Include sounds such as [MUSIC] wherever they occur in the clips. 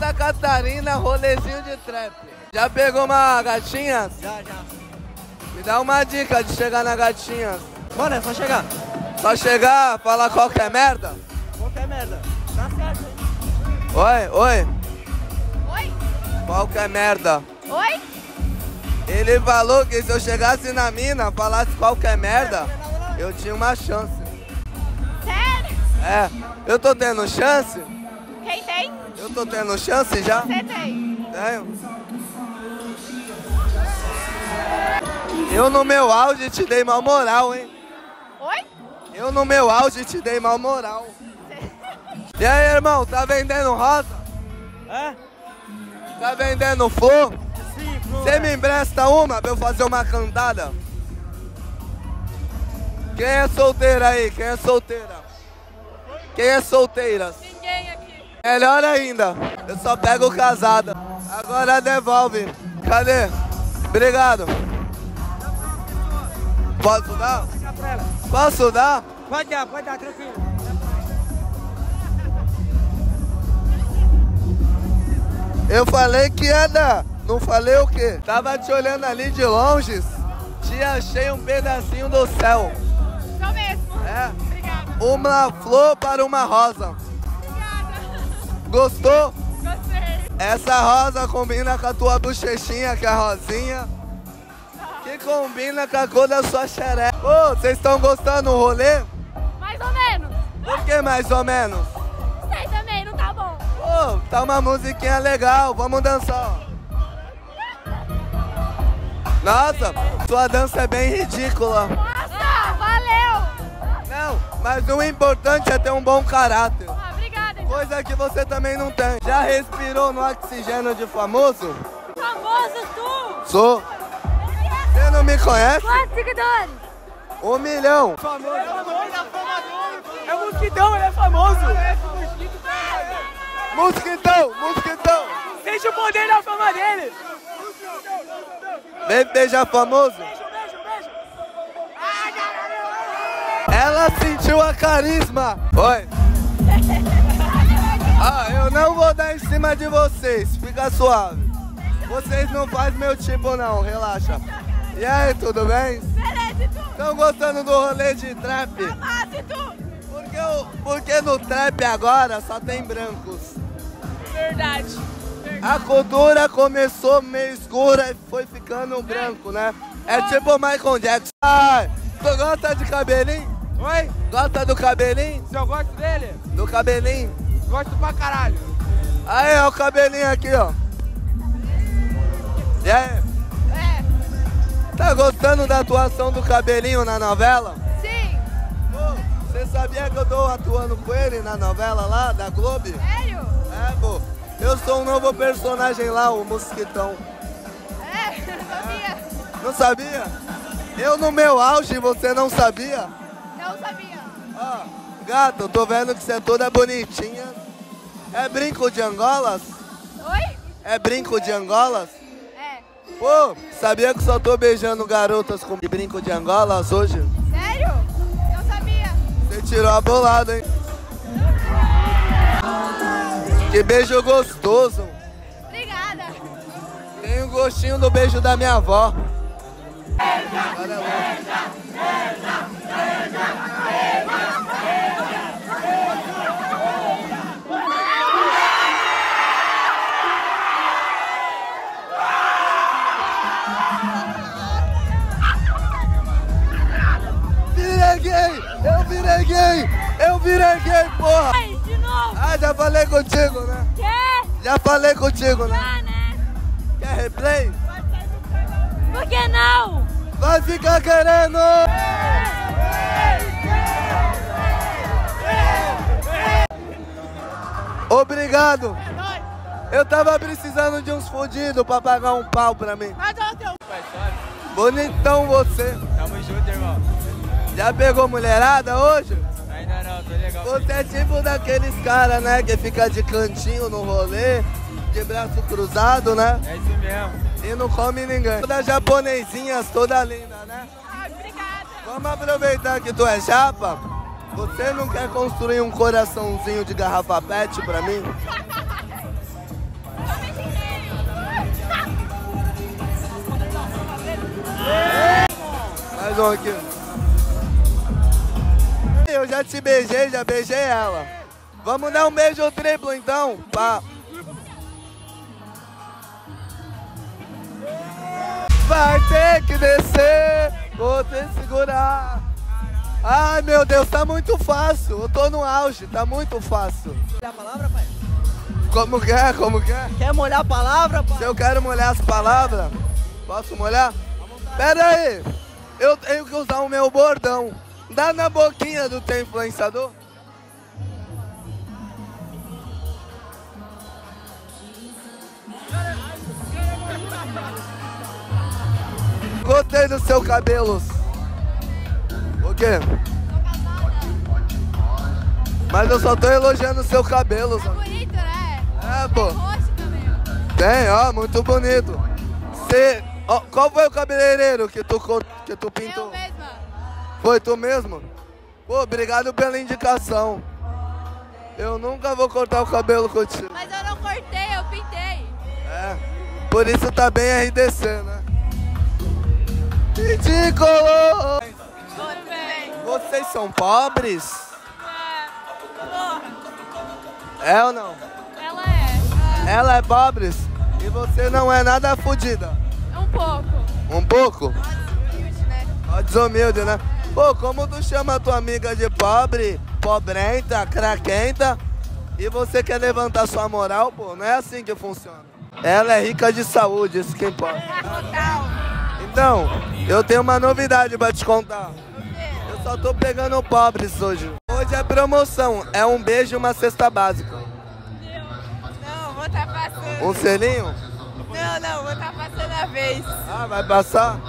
Santa Catarina, rolezinho de trap. Já pegou uma gatinha? Já, já. Me dá uma dica de chegar na gatinha. Mano, é só chegar. Só chegar, falar qualquer merda? Qualquer merda. Tá certo, hein? Oi, oi, Oi? qualquer merda. Oi? Ele falou que se eu chegasse na mina, falasse qualquer merda, eu tinha uma chance. Sério? É, eu tô tendo chance? Quem tem? Eu tô tendo chance já? Você tem. Tenho. Eu no meu auge te dei mal moral, hein? Oi? Eu no meu auge te dei mal moral. E aí, irmão, tá vendendo rosa? É? Tá vendendo flor? Sim. Você me empresta uma pra eu fazer uma cantada? Quem é solteira aí? Quem é solteira? Quem é solteira? Melhor ainda, eu só pego casada. Agora devolve. Cadê? Obrigado. Posso dar? Posso dar? Pode dar, pode dar, tranquilo. Eu falei que ia dar. Não falei o quê? Tava te olhando ali de longe. Te achei um pedacinho do céu. Sou mesmo. É. Obrigada. Uma flor para uma rosa. Gostou? Gostei. Essa rosa combina com a tua bochechinha, que é rosinha. Que combina com a cor da sua xereca. Ô, vocês estão gostando do rolê? Mais ou menos. Por que mais ou menos? Sei também, não tá bom. Pô, tá uma musiquinha legal, vamos dançar. ó. Nossa, sua dança é bem ridícula. Nossa, valeu. Não, mas o importante é ter um bom caráter. Coisa que você também não tem. Já respirou no oxigênio de famoso? Famoso tu. Sou. Você não me conhece? Quantos seguidores? Um milhão. Famoso. É é mosquitão, ele é famoso. Mosquitão, mosquitão. Sente o poder da fama dele. Vem beijar famoso. Beijo, beijo, beijo. Ela sentiu a carisma. Oi. Eu não vou dar em cima de vocês. Fica suave. Vocês não fazem meu tipo não, relaxa. E aí, tudo bem? Beleza, e tu? Estão gostando do rolê de trap? E tu? Porque, o- porque no trap agora só tem brancos. Verdade. A cultura começou meio escura e foi ficando branco, né? É tipo o Michael Jackson. Ai, tu gosta de cabelinho? Oi? Gosta do cabelinho? Se eu gosto dele, Do cabelinho? Gosto pra caralho. Aí, ó, o cabelinho aqui, ó. E aí, É. tá gostando da atuação do cabelinho na novela? Sim. Pô, você sabia que eu tô atuando com ele na novela lá, da Globo? Sério? É, pô. Eu sou um novo personagem lá, o Mosquitão. É, [LAUGHS] sabia. Não sabia? Eu no meu auge, você não sabia? Não sabia. Ó, gato, tô vendo que você é toda bonitinha. É brinco de Angolas? Oi? É brinco de Angolas? É. Pô, sabia que só tô beijando garotas com brinco de Angolas hoje? Sério? Não sabia. Você tirou a bolada, hein? Que beijo gostoso. Obrigada. Tem o gostinho do beijo da minha avó. Olha lá. Virei falei contigo, né? Né? Quer replay? Por que não? Vai ficar querendo! Obrigado! Eu tava precisando de uns fudidos pra pagar um pau pra mim. Mas olha o teu. Bonitão você. Tamo junto, irmão. Já pegou mulherada hoje? Você é tipo daqueles caras, né, que fica de cantinho no rolê, de braço cruzado, né? É isso mesmo. E não come ninguém. Todas japonesinhas, toda linda, né? Ai, obrigada. Vamos aproveitar que tu é japa. Você não quer construir um coraçãozinho de garrafa pet pra mim? Mais um aqui. Eu já te beijei, já beijei ela. Vamos dar um beijo triplo então. Pra... Vai ter que descer, vou ter que segurar. Ai meu Deus, tá muito fácil. Eu tô no auge, tá muito fácil. Molhar a palavra, pai? Como que é? Como que é? Quer molhar a palavra, pai? Se eu quero molhar as palavras, posso molhar? Pera aí, eu tenho que usar o meu bordão. Dá na boquinha do teu influenciador. Gostei dos seus cabelos. O quê? Mas eu só tô elogiando os seus cabelos. ó. Bonito, né? É, pô. Roxo também. Tem, ó, muito bonito. Cê, ó, qual foi o cabeleireiro que tu, que tu pintou? Foi tu mesmo? Pô, obrigado pela indicação. Eu nunca vou cortar o cabelo contigo. Mas eu não cortei, eu pintei. É. Por isso tá bem RDC, né? Ridículo! Tudo bem. Vocês são pobres? É ou não? Ela é. Ela é pobres e você não é nada fodida. Um pouco. Um pouco? Humilde, né? Desumilde, né? Pô, como tu chama a tua amiga de pobre, pobrenta, craquenta, e você quer levantar sua moral, pô, não é assim que funciona. Ela é rica de saúde, isso que importa. Então, eu tenho uma novidade pra te contar. Eu só tô pegando pobres hoje. Hoje é promoção, é um beijo e uma cesta básica. Não, vou estar passando. Um selinho? Não, não, vou estar passando a vez. Ah, vai passar?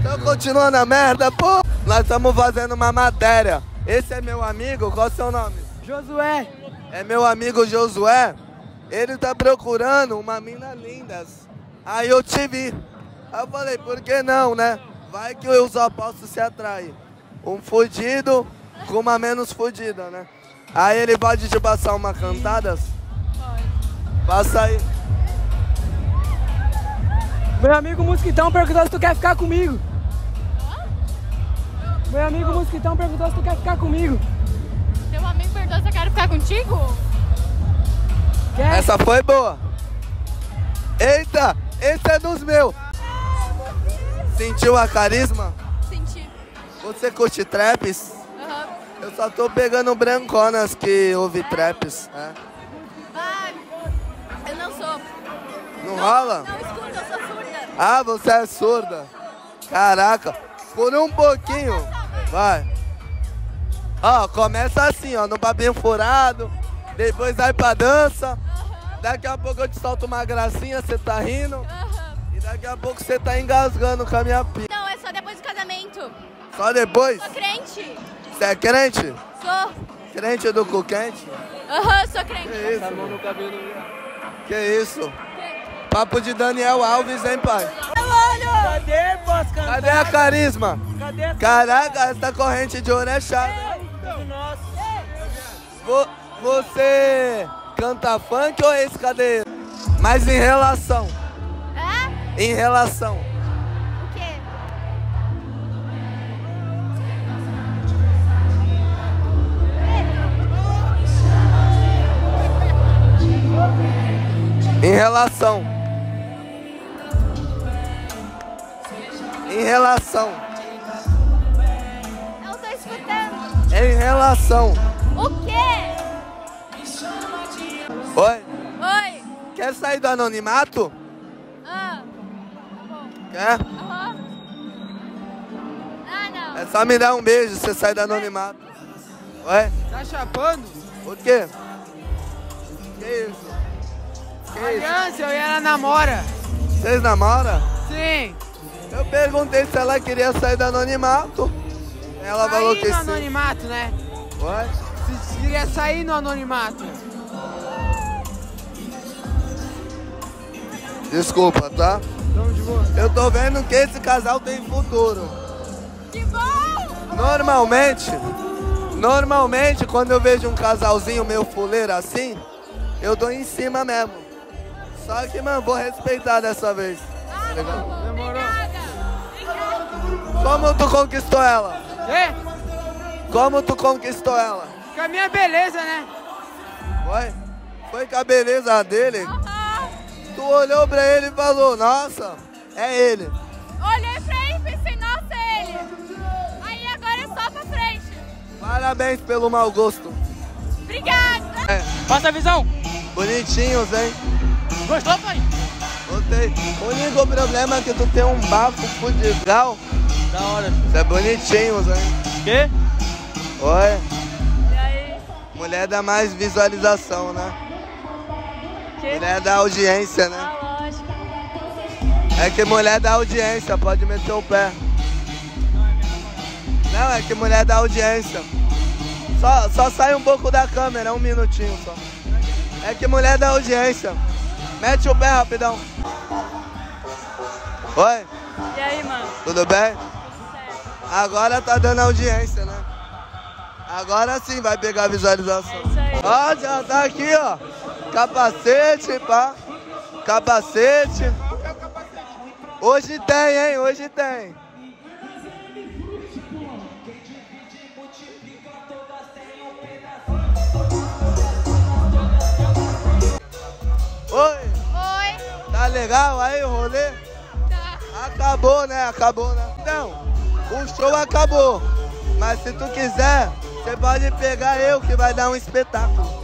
Então continua na merda, pô. Nós estamos fazendo uma matéria. Esse é meu amigo, qual é o seu nome? Josué. É meu amigo Josué. Ele tá procurando uma mina lindas. Aí eu te vi. Aí eu falei, por que não, né? Vai que os opostos se atraem. Um fudido com uma menos fudida, né? Aí ele pode te passar uma cantadas? Passa aí. Meu amigo Mosquitão perguntou se tu quer ficar comigo. Meu amigo Mosquitão perguntou se tu quer ficar comigo. Teu amigo perguntou se eu quero ficar contigo? Quer? Essa foi boa. Eita, esse é dos meus. Sentiu a carisma? Senti. Você curte traps? Aham. Eu só tô pegando branconas que ouve traps. É. Vai. Eu não sou. Não rola? Não escuto, eu sou surda. Ah, você é surda. Caraca, por um pouquinho. Vai. Ó, começa assim, ó, no babinho furado. Depois vai pra dança. Daqui a pouco eu te solto uma gracinha, você tá rindo. E daqui a pouco você tá engasgando com a minha pi. Não, é só depois do casamento. Só depois? Sou crente. Você é crente? Sou. Crente do cu quente? Aham, sou crente. Que isso? Que isso? Papo de Daniel Alves, hein, pai? Cadê, posso cantar? Cadê a carisma? Caraca, essa corrente de ouro é chata. Vo- Você canta funk ou esse cadê? Mas em relação, É? em relação. O quê? Em relação. Em relação. Em relação. O quê? Oi? Oi. Quer sair do anonimato? Ah. Quer? Aham. Ah, não. É só me dar um beijo, você sai do anonimato. Oi? Tá chapando? O quê? Que isso? Que isso? Aliança, eu e ela namora. Vocês namoram? Sim. Eu perguntei se ela queria sair do anonimato. Ela falou Sair que no sim. anonimato, né? Oi? Se queria sair no anonimato. Desculpa, tá? Tamo de boa. Eu tô vendo que esse casal tem futuro. Que bom! Normalmente, normalmente quando eu vejo um casalzinho meio fuleiro assim, eu dou em cima mesmo. Só que, mano, vou respeitar dessa vez. Ah, tá. Demorou. Obrigada. Obrigada. Como tu conquistou ela? É? Como tu conquistou ela? Com a minha beleza, né? Foi? Foi com a beleza dele? Aham. Tu olhou pra ele e falou, nossa, é ele. Olhei pra ele e pensei, nossa, é ele. Aí agora é só pra frente. Parabéns pelo mau gosto. Obrigada. É, Passa a visão. bonitinhos, hein? Gostou, pai? Gostei. O único problema é que tu tem um bafo fudigal. Da hora. Você é bonitinhos, hein? Quê? Oi. E aí? Mulher dá mais visualização, né? Que? Mulher da audiência, né? Ah, lógico. É que mulher da audiência, pode meter o pé. Não, é que mulher da audiência. Só, só sai um pouco da câmera, um minutinho só. É que mulher da audiência. Mete o pé rapidão. Oi, E aí, mano? tudo bem? Agora tá dando audiência, né? Agora sim vai pegar visualização. É isso aí. Ó, já tá aqui, ó. Capacete, pá. Capacete. Hoje tem, hein? Hoje tem. Oi, Oi. tá legal aí o rolê? Tá. Acabou, né? Acabou, né? Então, o show acabou. Mas se tu quiser, você pode pegar eu que vai dar um espetáculo.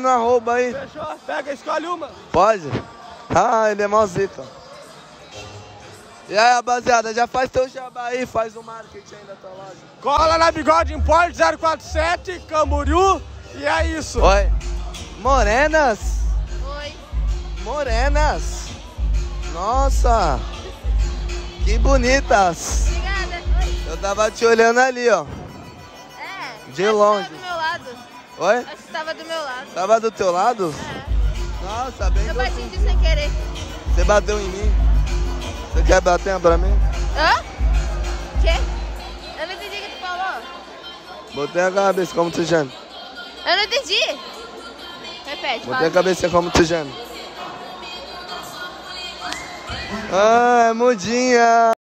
No arroba aí. Fechou? Pega, escolhe uma. Pode? Ah, ele é zica. E aí, rapaziada, já faz teu jabá aí, faz o marketing aí da tua loja. Cola na Bigode Import 047, Camboriú. E é isso. Oi. Morenas. Morenas. Nossa. Que bonitas. Obrigada. Oi. Eu tava te olhando ali, ó. É. De longe. Tava do meu lado. Oi? Acho que tava do meu lado. Tava do teu lado? É. Nossa, bem Eu do... bati de sem querer. Você bateu em mim? Você quer bater pra mim? Hã? Quê? Eu não entendi o que tu falou. Botei a cabeça como tu geme. Eu não entendi. Repete, Botei a cabeça como tu geme. Ah, é mudinha.